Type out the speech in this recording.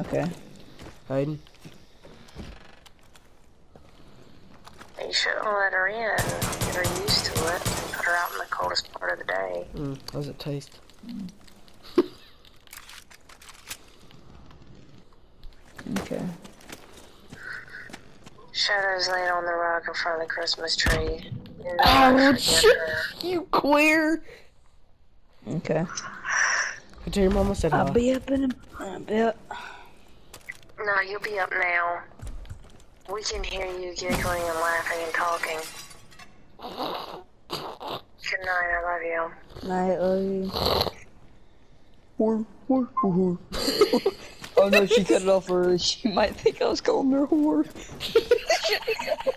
Okay. Hayden. You shouldn't let her in. Get her used to it. and Put her out in the coldest part of the day. Mm, how's it taste? Okay. Shadows laid on the rug in front of the Christmas tree. You know Oh, shit. You queer. Okay. I tell your mama said. I'll be up in a, a bit. No, you'll be up now. We can hear you giggling and laughing and talking. Good night, I love you. Night, love you. Whore, whore, whore, whore. oh no, she cut it off early. She might think I was calling her whore.